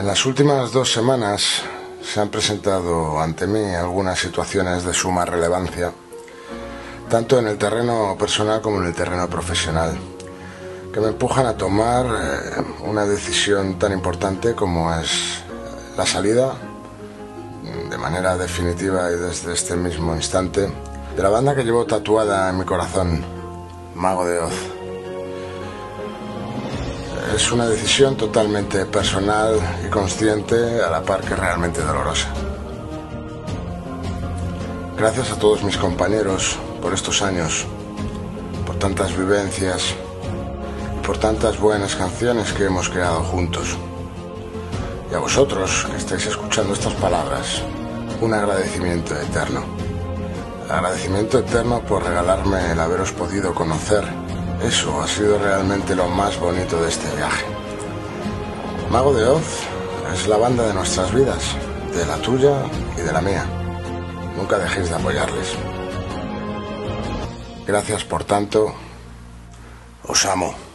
En las últimas dos semanas se han presentado ante mí algunas situaciones de suma relevancia, tanto en el terreno personal como en el terreno profesional, que me empujan a tomar eh, una decisión tan importante como es la salida, de manera definitiva y desde este mismo instante, de la banda que llevo tatuada en mi corazón, Mago de Oz. Es una decisión totalmente personal y consciente, a la par que realmente dolorosa. Gracias a todos mis compañeros por estos años, por tantas vivencias, por tantas buenas canciones que hemos creado juntos. Y a vosotros que estáis escuchando estas palabras, un agradecimiento eterno. Agradecimiento eterno por regalarme el haberos podido conocer eso ha sido realmente lo más bonito de este viaje. Mago de Oz es la banda de nuestras vidas, de la tuya y de la mía. Nunca dejéis de apoyarles. Gracias por tanto. Os amo.